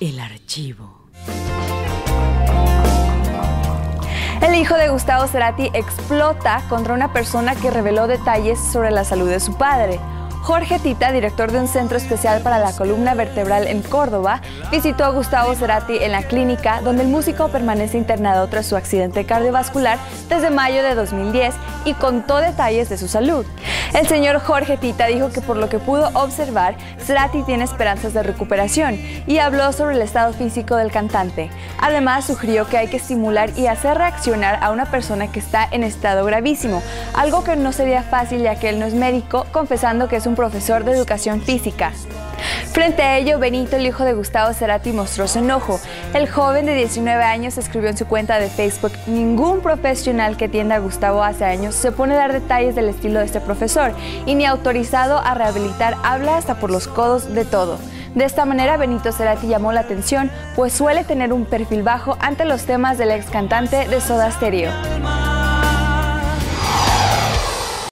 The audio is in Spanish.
El archivo. El hijo de Gustavo Cerati explota contra una persona que reveló detalles sobre la salud de su padre. Jorge Tita, director de un centro especial para la columna vertebral en Córdoba, visitó a Gustavo Cerati en la clínica donde el músico permanece internado tras su accidente cardiovascular desde mayo de 2010 y contó detalles de su salud. El señor Jorge Tita dijo que por lo que pudo observar, Cerati tiene esperanzas de recuperación y habló sobre el estado físico del cantante. Además, sugirió que hay que estimular y hacer reaccionar a una persona que está en estado gravísimo, algo que no sería fácil ya que él no es médico, confesando que es un profesor de educación física. Frente a ello, Benito, el hijo de Gustavo Cerati, mostró su enojo. El joven de 19 años escribió en su cuenta de Facebook, ningún profesional que atienda a Gustavo hace años se pone a dar detalles del estilo de este profesor y ni autorizado a rehabilitar habla hasta por los codos de todo. De esta manera, Benito Cerati llamó la atención, pues suele tener un perfil bajo ante los temas del ex cantante de Soda Stereo.